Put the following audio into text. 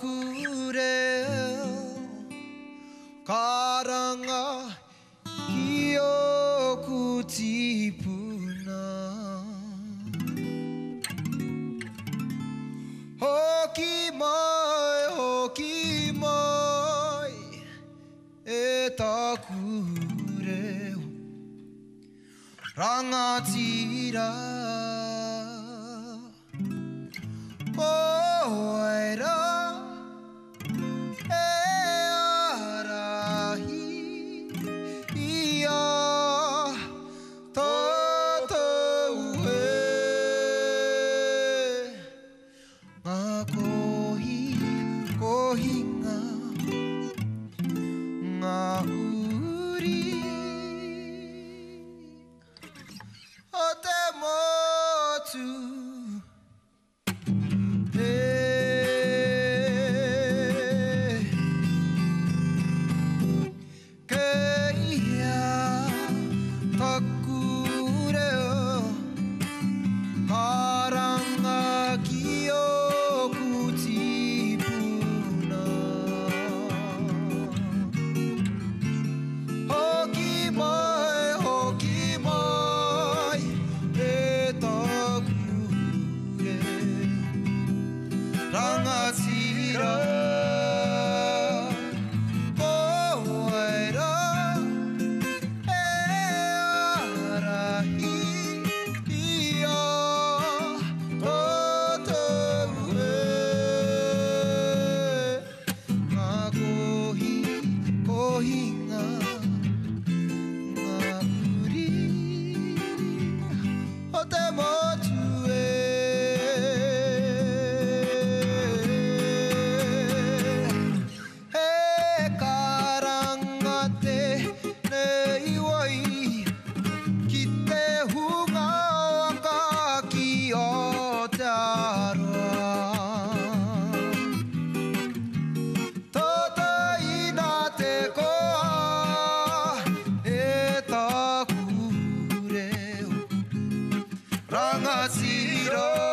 kure karanga ki hoki mai hoki mai e ta kure rangatira more too. rangasiro. Rangasiro.